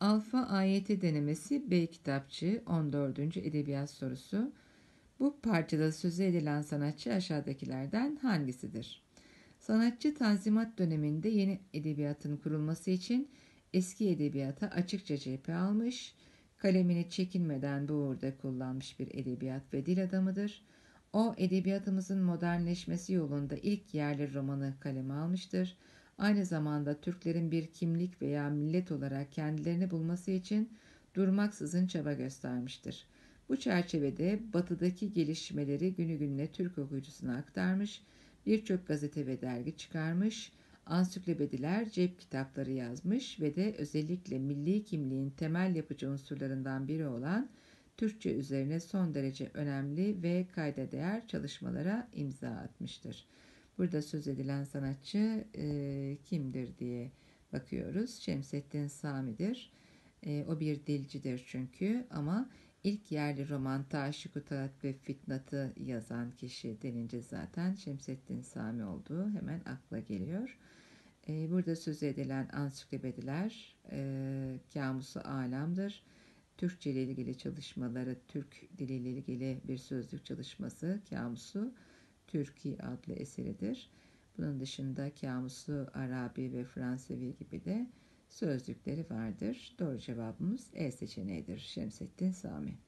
Alfa ayeti denemesi B kitapçı 14. edebiyat sorusu. Bu parçada sözü edilen sanatçı aşağıdakilerden hangisidir? Sanatçı Tanzimat döneminde yeni edebiyatın kurulması için eski edebiyata açıkça cephe almış, kalemini çekinmeden bu uğurda kullanmış bir edebiyat ve dil adamıdır. O edebiyatımızın modernleşmesi yolunda ilk yerli romanı kaleme almıştır. Aynı zamanda Türklerin bir kimlik veya millet olarak kendilerini bulması için durmaksızın çaba göstermiştir. Bu çerçevede batıdaki gelişmeleri günü gününe Türk okuyucusuna aktarmış, birçok gazete ve dergi çıkarmış, ansiklopediler, cep kitapları yazmış ve de özellikle milli kimliğin temel yapıcı unsurlarından biri olan Türkçe üzerine son derece önemli ve kayda değer çalışmalara imza atmıştır. Burada söz edilen sanatçı e, kimdir diye bakıyoruz. Şemsettin Sami'dir. E, o bir dilcidir çünkü ama ilk yerli roman Taşık Talat ve Fitnat'ı yazan kişi denince zaten Şemsettin Sami olduğu hemen akla geliyor. E, burada söz edilen ansiklopediler e, Kamusu Alam'dır. Türkçe ile ilgili çalışmaları, Türk diliyle ilgili bir sözlük çalışması Kamusu Türki adlı eseridir. Bunun dışında Kamusu Arabi ve Fransevi gibi de sözlükleri vardır. Doğru cevabımız E seçeneğidir. Şemsettin Sami.